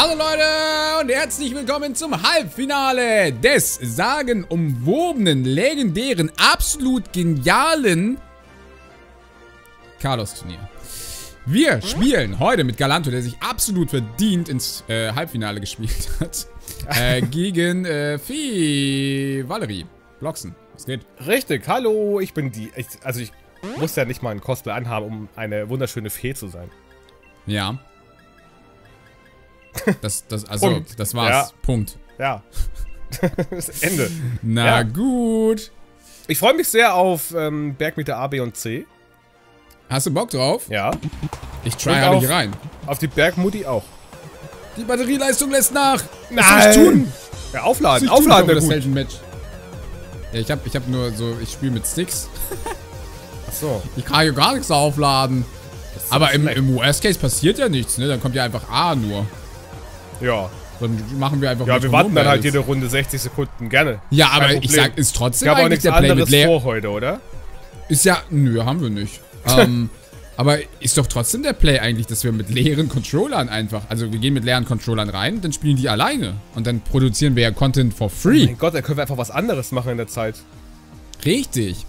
Hallo Leute und herzlich willkommen zum Halbfinale des sagenumwobenen, legendären, absolut genialen Carlos-Turnier. Wir spielen heute mit Galanto, der sich absolut verdient ins äh, Halbfinale gespielt hat, äh, gegen äh, Fee Valerie Bloxen. Was geht? Richtig, hallo, ich bin die. Ich, also ich muss ja nicht mal ein Cosplay anhaben, um eine wunderschöne Fee zu sein. Ja. Das, das, also, Punkt. das war's. Ja. Punkt. Ja. das Ende. Na Ja. gut. Ich freue mich sehr auf ähm, Bergmeter A, B und C. Hast du Bock drauf? Ja. Ich try auf- hier rein. Auf die Bergmutti auch. Die Batterieleistung lässt nach. Nein. Was soll ich tun? Ja, aufladen. ich Aufladen wäre das gut. Match? Ja, ich hab, ich hab nur so, ich spiele mit Sticks. Achso. Ich kann ja gar nichts aufladen. Aber im, im Worst Case passiert ja nichts, ne? Dann kommt ja einfach A nur. Ja. Dann machen wir einfach Ja, wir warten dann halt jede Runde 60 Sekunden. Gerne. Ja, aber ich sag, ist trotzdem Gab eigentlich der Play mit leer. vor heute, oder? Ist ja, nö, haben wir nicht. ähm, aber ist doch trotzdem der Play eigentlich, dass wir mit leeren Controllern einfach, also wir gehen mit leeren Controllern rein, dann spielen die alleine. Und dann produzieren wir ja Content for free. Mein Gott, da können wir einfach was anderes machen in der Zeit. Richtig.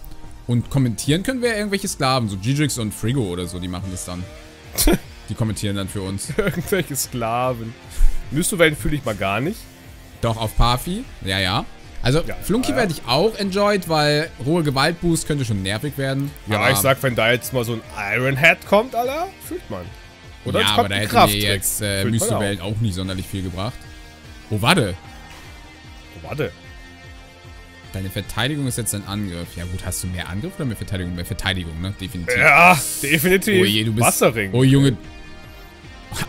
Und kommentieren können wir irgendwelche Sklaven, so Gidrix und Frigo oder so, die machen das dann. die kommentieren dann für uns. Irgendwelche Sklaven. Mysto-Wellen fühle ich mal gar nicht. Doch auf Parfi, ja, ja. Also Ja, Flunky ja. werde ich auch enjoyed, weil hohe Gewaltboost könnte schon nervig werden. Ja, aber, ich sag, wenn da jetzt mal so ein Iron Head kommt, Alter, fühlt man. Oder ja, aber da hätte mir jetzt äh, Mysto-Wellen auch nicht sonderlich viel gebracht. Oh, warte. Oh, warte. Deine Verteidigung ist jetzt ein Angriff. Ja gut, hast du mehr Angriff oder mehr Verteidigung? Mehr Verteidigung, ne? Definitiv. Ja, definitiv. Oh je, du bist... Wasserring. Oh Junge.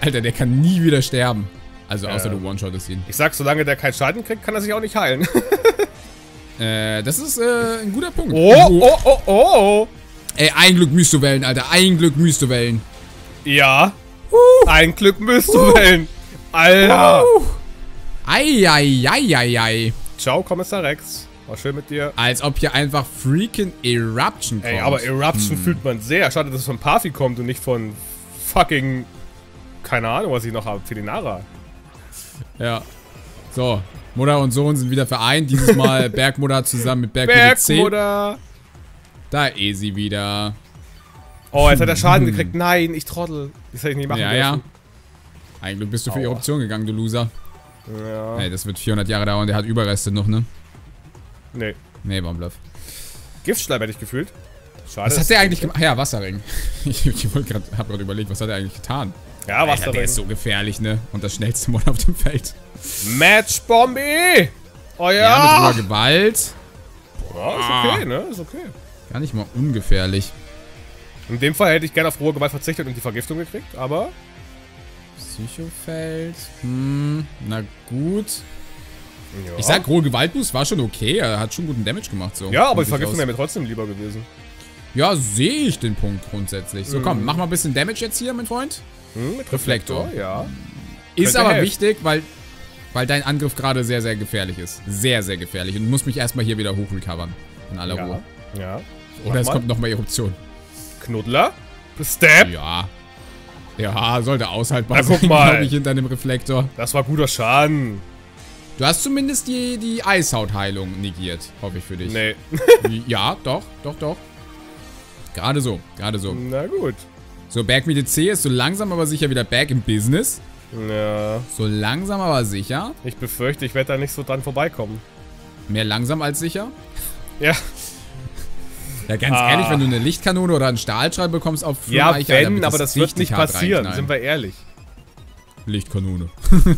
Alter, der kann nie wieder sterben. Also außer Ja. du one-shottest ihn. Ich sag, solange der keinen Schaden kriegt, kann er sich auch nicht heilen. Äh, das ist äh, ein guter Punkt. Oh, oh, oh, oh. Ey, ein Glück Mystowellen, Alter. Ein Glück Mystowellen. Ja. Ein Glück müsst du wählen. Alter. Eieieiei. Ciao, Kommissar Rex. War schön mit dir. Als ob hier einfach freaking Eruption kommt. Ey, aber Eruption Hm. fühlt man sehr. Schade, dass es von Parfi kommt und nicht von fucking... Keine Ahnung, was ich noch habe. Felinara. Ja. So. Mutter und Sohn sind wieder vereint. Dieses Mal Bergmutter zusammen mit Bergmutter C. Bergmutter. Da ist sie wieder. Oh, jetzt hat er Schaden gekriegt. Nein, ich trottel. Das hätte ich nicht machen Ja, ja. dürfen. Ein Glück bist du für Aua. Eruption gegangen, du Loser. Ja. Ey, das wird 400 Jahre dauern. Der hat Überreste noch, ne? Nee. Nee, war ein Bluff. Giftschleim hätte ich gefühlt. Schade. Was hat der eigentlich gemacht? Ja, Wasserring. Ich, ich wollte gerade, hab gerade überlegt, was hat er eigentlich getan? Ja, was Alter, der ist so gefährlich, ne? Und das schnellste Mod auf dem Feld. Matchbombe! Oh Ja, mit ja! hoher Gewalt. Ja, ist okay, ne? Ist okay. Gar nicht mal ungefährlich. In dem Fall hätte ich gerne auf rohe Gewalt verzichtet und die Vergiftung gekriegt, aber Psychofeld. Hm, na gut. Ja, Ich sag, hohe Gewaltboost war schon okay. Er hat schon guten Damage gemacht, so. ja aber die Vergiftung wäre mir trotzdem lieber gewesen. Ja, sehe ich den Punkt grundsätzlich. So, Mhm. komm, mach mal ein bisschen Damage jetzt hier, mein Freund. Hm, mit Reflektor. ja. Ist Könnte aber helfen. wichtig, weil, weil dein Angriff gerade sehr, sehr gefährlich ist. Sehr, sehr gefährlich. Und du musst mich erstmal hier wieder hochrecovern. In aller Ja. Ruhe. Ja. Oder Mach es mal. kommt nochmal Eruption. Knuddler. Step. Ja. Ja, sollte aushaltbar Na, guck sein, mal. glaube ich, hinter dem Reflektor. Das war guter Schaden. Du hast zumindest die, die Eishaut-Heilung negiert, hoffe ich für dich. Nee. Ja, doch, doch, doch. Gerade so, gerade so. Na gut. So, Bergmiete C ist so langsam aber sicher wieder back im Business. Ja. So langsam aber sicher. Ich befürchte, ich werde da nicht so dran vorbeikommen. Mehr langsam als sicher. Ja. Ja, ganz Ah. ehrlich, wenn du eine Lichtkanone oder einen Stahlstrahl bekommst auf Ja, Fünfer, Alter, wenn, aber das wird nicht passieren, sind wir ehrlich. Lichtkanone.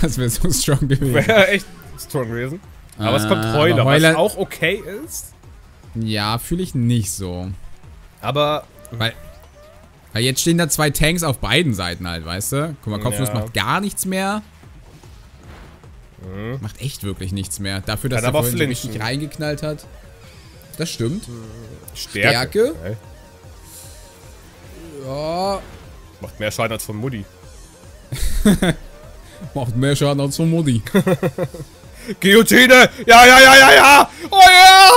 das wäre so strong gewesen. Wäre echt strong gewesen. Aber es kommt Ah, Heuler, Heuler- was auch okay ist. Ja, fühle ich nicht so. Aber Weil, weil jetzt stehen da zwei Tanks auf beiden Seiten halt, weißt du? Guck mal, Kopfnuss Ja. macht gar nichts mehr. Macht echt wirklich nichts mehr. Dafür, dass Kann er vorhin so richtig reingeknallt hat. Das stimmt. Stärke. Stärke? Okay. Ja, Macht mehr Schaden als von Mutti. macht mehr Schaden als von Modi. Guillotine! Ja, ja, ja, ja, ja! Oh ja!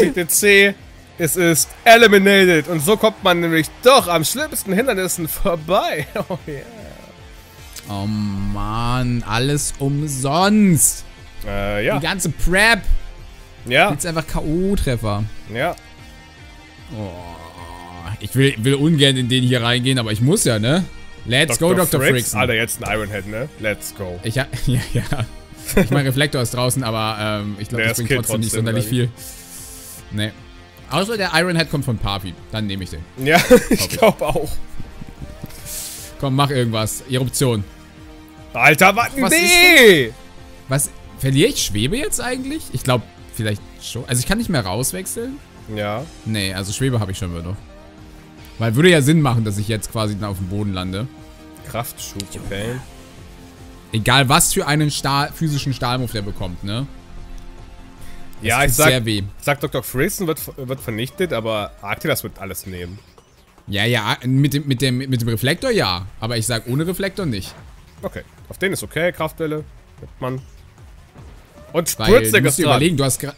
Nicht Bergmiete C! Es ist eliminated. Und so kommt man nämlich doch am schlimmsten Hindernissen vorbei. Oh yeah. Oh Mann, alles umsonst. Äh, ja. Die ganze Prep. Ja. Jetzt einfach K.O.-Treffer. Ja. Oh, ich will, will ungern in den hier reingehen, aber ich muss ja, ne? Let's go, Dr. Fricks. Alter, jetzt ein Ironhead, ne? Let's go. Ich hab, ja, ja. Ich mein Reflektor ist draußen, aber ähm, ich glaube, das bringt trotzdem killt nicht trotzdem, sonderlich viel. Nee. Außer der Ironhead kommt von Papi. Dann nehme ich den. Ja, ich glaube auch. Komm, mach irgendwas. Eruption. Alter, was? Was nee! Was? Verliere ich Schwebe jetzt eigentlich? Ich glaube, vielleicht schon. Also ich kann nicht mehr rauswechseln. Ja. Nee, also Schwebe habe ich schon wieder. Weil würde ja Sinn machen, dass ich jetzt quasi dann auf dem Boden lande. Kraftschub, okay. Egal was für einen Stahl, physischen Stahlmove der bekommt, ne? Ja, tut ich sag, sehr weh. sag Dr. Friesen wird, wird vernichtet, aber Arctilas wird alles nehmen. Ja, ja, mit dem, mit, dem, mit dem Reflektor ja. Aber ich sag ohne Reflektor nicht. Okay, auf den ist okay, Kraftwelle. Nimmt man. Und du ist musst dir dran. überlegen, du hast, gra-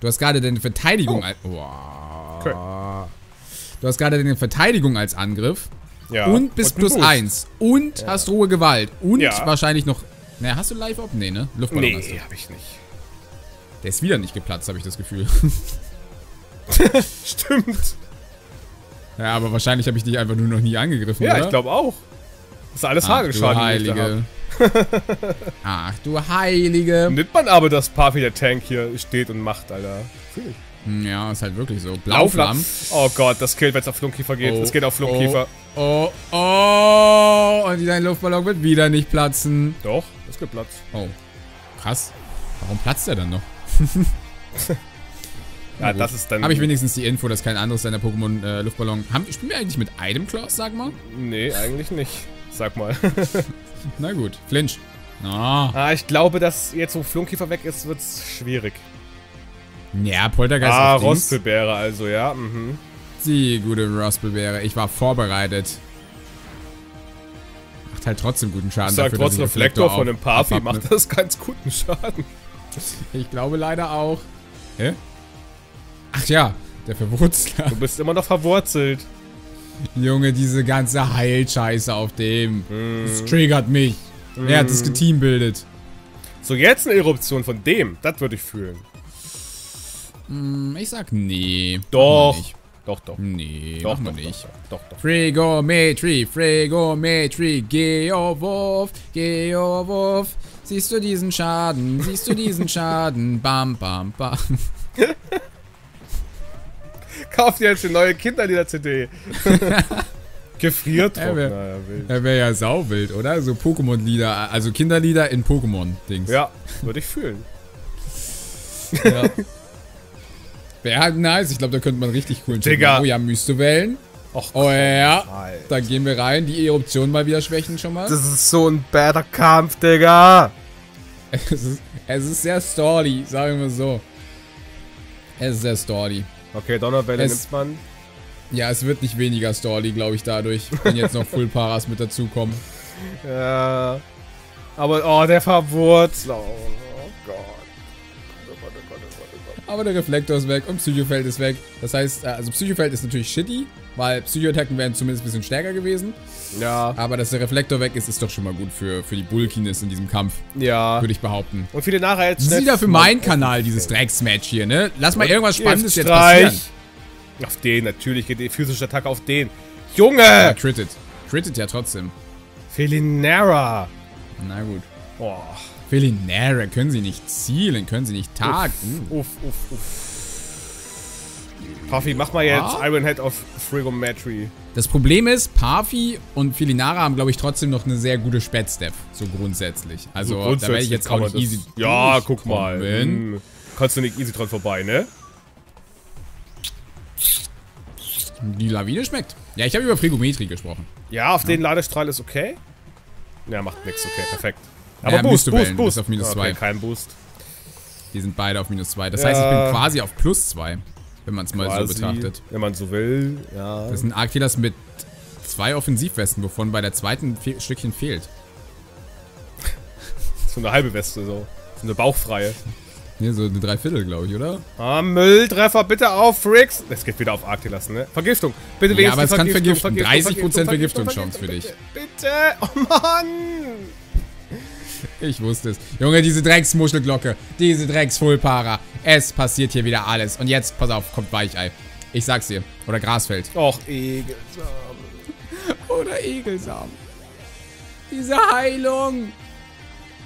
du hast gerade deine Verteidigung als... Wow. Okay. Du hast gerade deine Verteidigung als Angriff. Ja. und bist ein plus Boost. 1. Und hast rohe Gewalt. Und Ja. wahrscheinlich noch... Na, hast du Live-Op? Nee, ne? Luftballon hast du. Nee, hab ich nicht. Der ist wieder nicht geplatzt, habe ich das Gefühl. Stimmt. ja, aber wahrscheinlich habe ich dich einfach nur noch nie angegriffen, Ja, oder? ich glaube auch. Das ist alles Ach, du Hagelschaden. da Heilige. Ach, du Heilige. Nimmt man aber, dass Papi der Tank hier steht und macht, Alter. Hm, Ja, ist halt wirklich so. Blauflammen. Oh Gott, das killt, wenn es auf Flunkiefer geht. Es geht auf Flunkiefer. Oh, oh, und dein Luftballon wird wieder nicht platzen. Doch, es gibt Platz. Oh, krass. Warum platzt er dann noch? Ja, das ist dann... Habe ich wenigstens die Info, dass kein anderes seiner Pokémon äh, Luftballon... Haben, spielen wir eigentlich mit Item Claws, sag mal? Nee, eigentlich nicht. Sag mal. Na gut, Flinch. Ah, ah, ich glaube, dass jetzt, wo Flunkiefer weg ist, wird's schwierig. ja, Poltergeist ah. Rostbeere also, ja. Mhm. Die gute Raspberry. Ich war vorbereitet. Macht halt trotzdem guten Schaden Ich sag dafür, trotz Reflektor von dem abhab, macht das ganz guten Schaden. Ich glaube leider auch. Hä? Ach ja, der Verwurzler. Du bist immer noch verwurzelt. Junge, diese ganze Heilscheiße auf dem. Mhm. Das triggert mich. Er hat das geteambildet. So, jetzt eine Eruption von dem. Das würde ich fühlen. Hm, Ich sag nee. Doch. Doch, doch. Nee, Doch, doch, nicht. doch, doch, doch. Fregometry, Fregometry, Geowurf, Geowurf. Siehst du diesen Schaden? Siehst du diesen Schaden? Bam, bam, bam. Kauf dir jetzt die neue Kinderlieder-CD. Gefriert Ja, wer- naja, wild. Er wäre ja sauwild, oder? So Pokémon-Lieder, also Kinderlieder in Pokémon-Dings. Ja, würde ich fühlen. Ja. Wäre halt nice. Ich glaube, da könnte man richtig coolen Digga. Oh ja, Myste-Wellen. Och, Oh ja. Alter. Da gehen wir rein. Die Eruption mal wieder schwächen schon mal. Das ist so ein bader Kampf, Digga. Es ist, es ist sehr story, sagen wir so. Es ist sehr story. Okay, Donnerwelle Es- nimmt man. Ja, es wird nicht weniger story, glaube ich, dadurch, wenn jetzt noch Full Paras mit dazukommen. Ja. Aber, oh, der verwurzt. Aber der Reflektor ist weg und Psychofeld ist weg. Das heißt, äh, also Psychofeld ist natürlich shitty, weil Psychoattacken wären zumindest ein bisschen stärker gewesen. Ja, Aber dass der Reflektor weg ist, ist doch schon mal gut für, für die Bulkiness in diesem Kampf, ja. würde ich behaupten. Und viele nachher jetzt Das ist wieder für meinen Kanal, dieses Drecksmatch hier, ne? Lass mal irgendwas Spannendes jetzt passieren. Auf den, natürlich geht die physische Attacke auf den. Ja, Junge! critted. Critted ja trotzdem. Felinera. Na gut. Oh. Felinare, können sie nicht zielen, können sie nicht tagen. Uff, uff, uff. Puffy, mach mal jetzt Ah? Iron Head auf Frigometry. Das Problem ist, Parfi und Felinara haben, glaube ich, trotzdem noch eine sehr gute Spätstep, so grundsätzlich. Also, da werde ich jetzt auch nicht easy Ja, guck mal. Hm. Kannst du nicht easy dran vorbei, ne? Die Lawine schmeckt. Ja, ich habe über Frigometrie gesprochen. Ja, auf den Ladestrahl ist okay. Ja, macht nix, okay, perfekt. Aber Ja, Boost, Boost, wählen, Boost. auf minus okay, zwei. kein Boost. Die sind beide auf minus 2. Das Ja. heißt, ich bin quasi auf plus 2, wenn man es mal Quasi, so betrachtet. Wenn man so will, ja. Das sind Arctilas mit zwei Offensivwesten, wovon bei der zweiten Fe Stückchen fehlt. so eine halbe Weste, so. So eine bauchfreie. Nee, so eine Dreiviertel, glaube ich, oder? Ah, Mülltreffer, bitte auf, Fricks. Es geht wieder auf Arctilas, ne? Vergiftung. Bitte Ja, aber es wenigstens kann Vergiftung, vergiften. 30% Vergiftung, Vergiftungschance für dich. Bitte. Oh Mann. Ich wusste es. Junge, diese Drecksmuschelglocke. Diese Drecksfullparer. Es passiert hier wieder alles. Und jetzt, pass auf, kommt Weichei. Ich sag's dir. Oder Grasfeld. Och, Egelsam. Oder Egelsamen. Diese Heilung.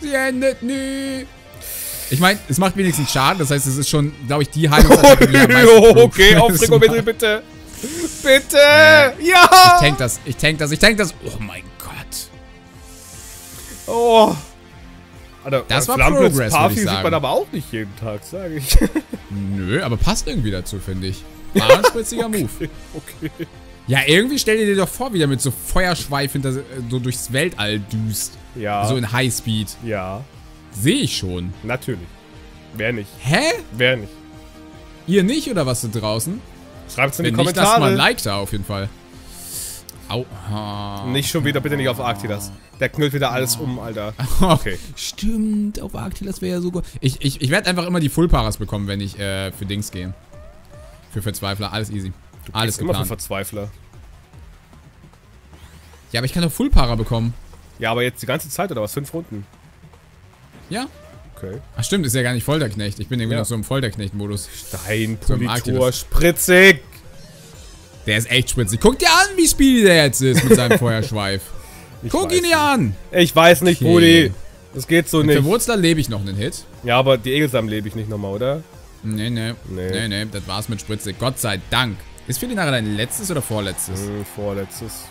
Sie endet nie. Ich meine, es macht wenigstens Schaden. Das heißt, es ist schon, glaube ich, die Heilungsattacke, die am meisten okay, auf macht. bitte. Bitte. Ich Ja. tank das, ich tank das, ich tank das. Oh mein Gott. Oh. Alter, Das war Flammenblitz Progress, Party sieht man aber auch nicht jeden Tag, sage ich. Nö, aber passt irgendwie dazu, finde ich. War ein spritziger Move. okay. Ja, irgendwie stell dir doch vor, wie der mit so Feuerschweif hinter, so durchs Weltall düst. Ja. So in Highspeed. ja, Sehe ich schon. natürlich. Wer nicht? Hä? Wer nicht? Ihr nicht oder was da draußen? Schreibt's in die Wenn nicht, lasst mal Kommentare. ein Like da auf jeden Fall. Au. Ah. Nicht schon wieder, bitte nicht auf Arctilas. Der knüllt wieder alles um, Alter. Okay. Stimmt, auf Arctilas wäre ja so gut. Ich, ich, ich werde einfach immer die Fullparas bekommen, wenn ich äh, für Dings gehe. Für Verzweifler, alles easy. Alles Ist immer für geplant. Verzweifler. Ja, aber ich kann doch Fullpara bekommen. Ja, aber jetzt die ganze Zeit oder was? Fünf Runden. Ja? Okay. Ach stimmt, ist ja gar nicht Folterknecht. Ich bin irgendwie Ja. noch so im Folterknecht-Modus. Steinpolitur, Arctilas. spritzig. Der ist echt spritzig. Guck dir an, wie speedy der jetzt ist mit seinem Feuerschweif. Ich Guck ihn dir an. Ich weiß nicht, Okay. Brudi. Das geht so Für nicht. Wurzler lebe ich noch einen Hit. Ja, aber die Egelsamen lebe ich nicht nochmal, oder? Nee, nee. Nee. Nee, nee, das war's mit Spritzig. Gott sei Dank. Ist Felinara dein letztes oder vorletztes? Hm, vorletztes.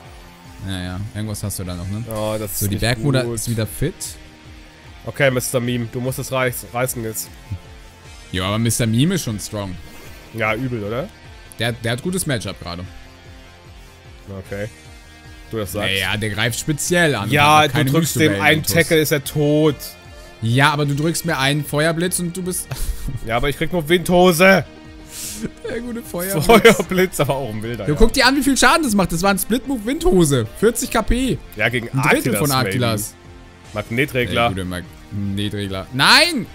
Naja, irgendwas hast du da noch, ne? Oh, das So, ist die nicht Bergmutter ist wieder fit. Okay, Mr. Meme, du musst es reiß, reißen jetzt. Ja, aber Mr. Meme ist schon strong. Ja, übel, oder? Der, der hat gutes Matchup gerade. Okay. Du das sagst. Naja, der greift speziell an. ja, du drückst dem einen. Tackle, ist er tot. Ja, aber du drückst mir einen Feuerblitz und du bist... Ja, aber ich krieg nur Windhose. Der gute Feuerblitz. Feuerblitz, aber auch ein wilder. Du ja. guck dir an, wie viel Schaden das macht. Das war ein Split-Move Windhose. 40 KP. Ja, gegen Ein Drittel Arctilas, von. Arctilas. Magnetregler. Der gute Magnetregler. Nein!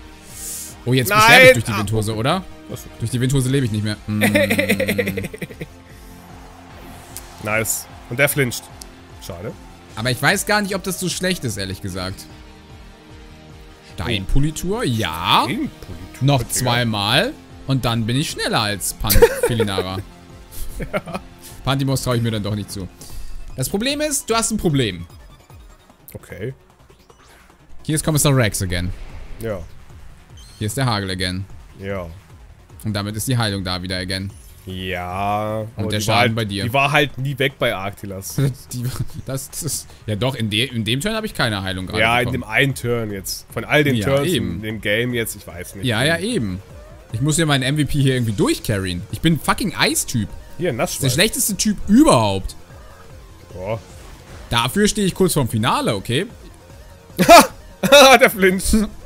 Oh, jetzt Nein! ich durch die Ah, Windhose, oder? Was? Durch die Windhose lebe ich nicht mehr. Mm. Nice. Und der flincht. Schade. Aber ich weiß gar nicht, ob das so schlecht ist, ehrlich gesagt. Steinpolitur, ja. Gegenpolitur, Noch zweimal. Und dann bin ich schneller als Pan Felinara. Pantimos traue ich mir dann doch nicht zu. Das Problem ist, du hast ein Problem. Okay. Hier ist Kommissar Rex again. Ja. Hier ist der Hagel again. Ja. Und damit ist die Heilung da wieder again. Ja. aber der Schaden halt, bei dir. Die war halt nie weg bei Arctilas. Die, das, das, ja doch, in, de, in dem Turn habe ich keine Heilung gerade ja, in bekommen. dem einen Turn jetzt. Von all den Ja, Turns eben. in dem Game jetzt, ich weiß nicht. Ja, ja, eben. Ich muss ja meinen MVP hier irgendwie durchcarryen. Ich bin fucking Eistyp. Hier, Der Nassschweif. schlechteste Typ überhaupt. Boah. Dafür stehe ich kurz vorm Finale, okay? der Flinch.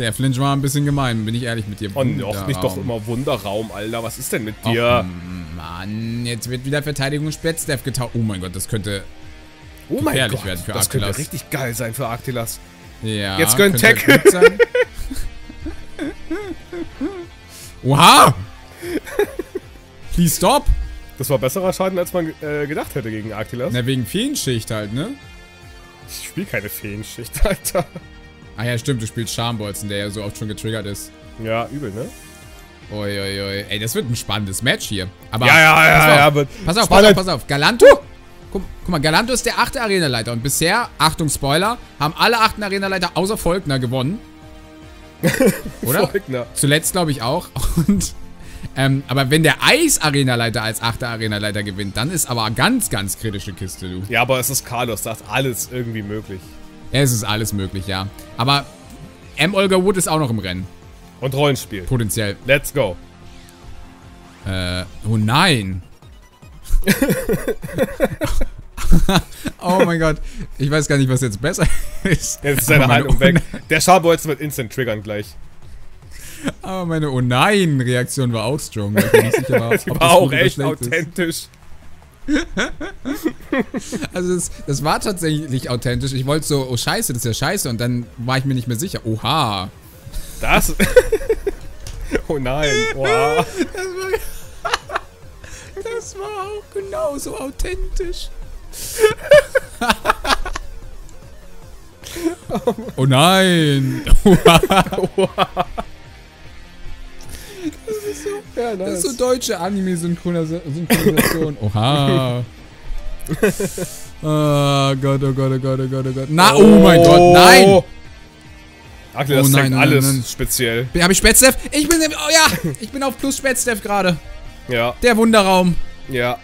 Der Flinch war ein bisschen gemein, bin ich ehrlich mit dir. Und auch nicht doch Wunderraum. immer Wunderraum, Alter. Was ist denn mit Och, dir? Mann, jetzt wird wieder Verteidigung Spätstaff getaucht. Oh mein Gott, das könnte. oh mein gefährlich Gott. werden für das könnte Arctilas. richtig geil sein für Arctilas. Ja. Jetzt könnte Tackle. sein. Oha! Please stop! Das war besserer Schaden, als man äh, gedacht hätte gegen Arctilas. Na, wegen Feenschicht halt, ne? Ich spiele keine Feenschicht, Alter. Ah ja, stimmt, du spielst Schambolzen, der ja so oft schon getriggert ist. Ja, übel, ne? Uiuiui. Ui. Ey, das wird ein spannendes Match hier. Aber ja, ja, pass ja, auf, ja, Pass auf, pass auf, pass auf. Galanto. Guck, guck mal, Galanto ist der achte Arenaleiter. Und bisher, Achtung, Spoiler, haben alle achten Arenaleiter außer Volkner gewonnen. Oder? Volkner. Zuletzt glaube ich auch. Und, ähm, aber wenn der Eis-Arenaleiter als achter Arenaleiter gewinnt, dann ist aber ganz, ganz kritische Kiste, du. Ja, aber es ist Carlos, da ist alles irgendwie möglich. Es ist alles möglich, ja. Aber M. Olga Wood ist auch noch im Rennen. Und Rollenspiel. Potenziell. Let's go. Äh, oh nein. oh mein Gott. Ich weiß gar nicht, was jetzt besser ist. Jetzt ist seine meine Haltung Oh weg. Der Scharbolzen wird instant triggern gleich. Aber meine Oh nein-Reaktion war auch strong. weil Ich mir nicht sicher war, ob war auch echt schlecht ist. Also das, das war tatsächlich authentisch. Ich wollte so, oh scheiße, das ist ja scheiße. Und dann war ich mir nicht mehr sicher. Oha. Das. oh nein. Wow. Das war, das war auch genauso authentisch. oh nein. Ja, Das ist nice. so deutsche Anime-Synchronisation. Oha. oh Gott, oh Gott, oh Gott, oh Gott, oh Gott. Na, oh, mein Gott, nein! Akle, das Oh nein, zeigt nein, alles nein, nein. speziell. Habe ich Spätstef? Ich bin, oh ja, ich bin auf Plus Spätstef gerade. Ja, Der Wunderraum. ja.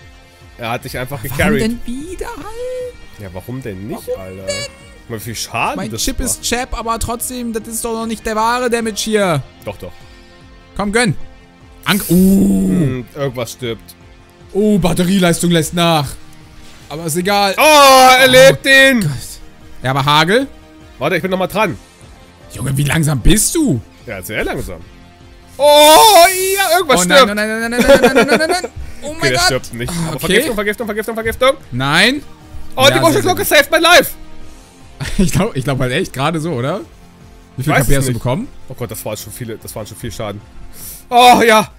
Er hat dich einfach Warum gecarried. denn wieder halt? Ja, warum denn nicht, Alter? Guck mal, wie viel Schaden Mein das Chip macht. ist Chap, aber trotzdem, das ist doch noch nicht der wahre Damage hier. Doch, doch. Komm, gönn. Ank uh. Hm, irgendwas stirbt. Oh, Batterieleistung lässt nach. Aber ist egal. Oh, er lebt den! Ja, aber Hagel? Warte, ich bin nochmal dran. Junge, wie langsam bist du? Ja, sehr langsam. Oh, ja, irgendwas Oh nein, stirbt. nein, nein, nein, nein, nein, nein, nein, nein, nein, nein. Oh Okay, mein der Gott. stirbt nicht. Ah, Aber okay. Vergiftung, Vergiftung, Vergiftung, Vergiftung. Nein. Oh, Ja, die sehr, Motion-Glocke sehr saved my life. Ich glaube ich glaub halt echt gerade so, oder? Wie viel Weiß KP es hast du nicht. bekommen? Oh Gott, das waren schon viele, das waren schon viel Schaden. Oh, ja.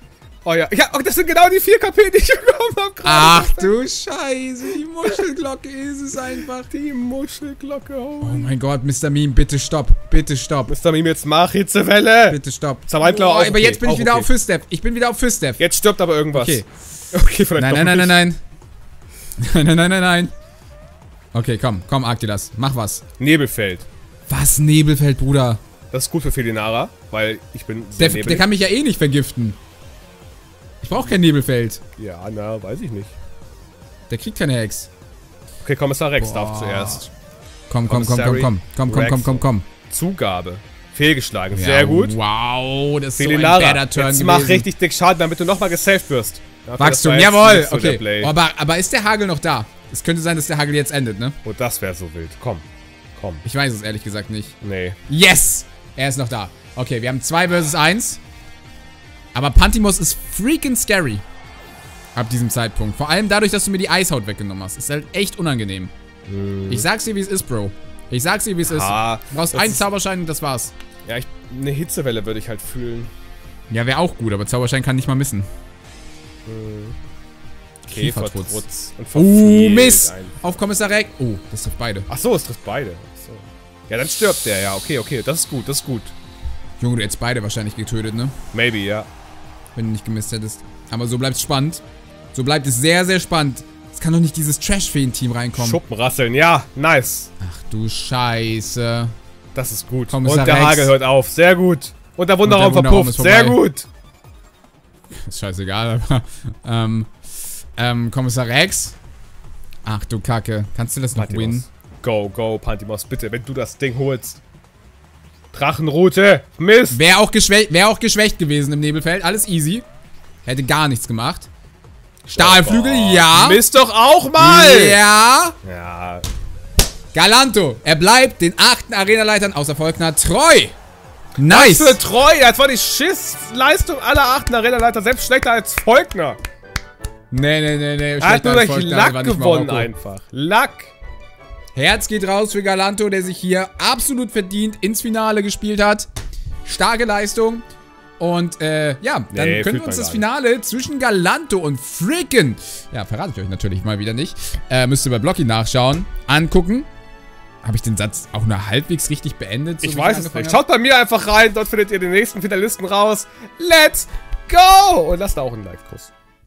Oh, ja. Ja, oh, das sind genau die 4 KP, die ich bekommen habe. Ach du Scheiße, die Muschelglocke ist es einfach. Die Muschelglocke. Oh. Oh mein Gott, Mr. Meme, bitte stopp. Bitte stopp. Mr. Meme, jetzt mach Hitzewelle. Bitte stopp. Oh, auch aber okay, jetzt bin ich wieder okay. auf Fiststep. Ich bin wieder auf Fiststep. Jetzt stirbt aber irgendwas. Okay. Okay, vielleicht Nein, nein, nein, nein, nein. Nein, nein, nein, nein, nein. Okay, komm, komm, Arktilas. Mach was. Nebelfeld. Was, Nebelfeld, Bruder? Das ist gut für Felinara, weil ich bin Der, sehr der nebelig. kann mich ja eh nicht vergiften. Ich brauche kein Nebelfeld. Ja, na, weiß ich nicht. Der kriegt keine Hex. Okay, Kommissar Rex Boah. darf zuerst. Komm, komm, komm, komm, komm. Komm, komm, komm, komm, komm. Zugabe. Fehlgeschlagen. Ja, Sehr gut. Wow, das ist so ein better Turn jetzt mach gewesen. richtig dick Schaden, damit du nochmal gesaved wirst. Dafür, Wachstum, jawohl. okay. Oh, aber, aber ist der Hagel noch da? Es könnte sein, dass der Hagel jetzt endet, ne? Oh, das wäre so wild. Komm. Komm. Ich weiß es ehrlich gesagt nicht. Nee. Yes! Er ist noch da. Okay, wir haben 2 versus 1. Aber Pantimos ist freaking scary. Ab diesem Zeitpunkt. Vor allem dadurch, dass du mir die Eishaut weggenommen hast. Ist halt echt unangenehm. Ich sag's dir, wie es ist, Bro. Ich sag's dir, wie es ist. Ah, Du brauchst einen ist- Zauberschein und das war's. Ja, ich, eine Hitzewelle würde ich halt fühlen. Ja, wäre auch gut, aber Zauberschein kann nicht mal missen. Käfertrutz. Käfertrutz. Oh, verfehlt Mist! Auf Kommissar Reck. Oh, das trifft beide. Ach so, es trifft beide. So. Ja, dann stirbt der. Ja, okay, okay. Das ist gut, das ist gut. Junge, du hättest beide wahrscheinlich getötet, ne? Maybe, ja. Wenn du nicht gemisst hättest. Aber so bleibt's spannend. So bleibt es sehr, sehr spannend. Es kann doch nicht dieses Trash-Feen-Team reinkommen. Schuppenrasseln. Ja, nice. Ach du Scheiße. Das ist gut. Kommissar Und der Rex. Hagel hört auf. Sehr gut. Und der Wunderraum Und der Wunderraum verpufft. Sehr gut. Ist scheißegal, aber. Ähm. Ähm, Kommissar Rex. Ach du Kacke. Kannst du das noch Pantimos. win? Go, go, Pantimos, bitte, wenn du das Ding holst. Drachenroute. Mist. Wäre auch, geschwächt, wär auch geschwächt gewesen im Nebelfeld. Alles easy. Hätte gar nichts gemacht. Stahlflügel, Oh, ja. Mist doch auch mal. Ja. Ja. Galanto. Er bleibt den achten Arenaleitern außer Volkner treu. Was Nice. für treu. Das war die Schissleistung aller achten Arena-Leiter. Selbst schlechter als Volkner. Nee, nee, nee, nee. Er hat nur durch Lack gewonnen einfach. Lack. Herz geht raus für Galanto, der sich hier absolut verdient ins Finale gespielt hat. Starke Leistung. Und äh, ja, dann Nee, können wir uns das Finale zwischen Galanto und Fricken, ja, verrate ich euch natürlich mal wieder nicht, äh, müsst ihr bei Blocky nachschauen, angucken. Habe ich den Satz auch nur halbwegs richtig beendet? so Ich weiß es angefangen nicht. Schaut bei mir einfach rein. Dort findet ihr den nächsten Finalisten raus. Let's go. Und lasst da auch einen Like-Kuss.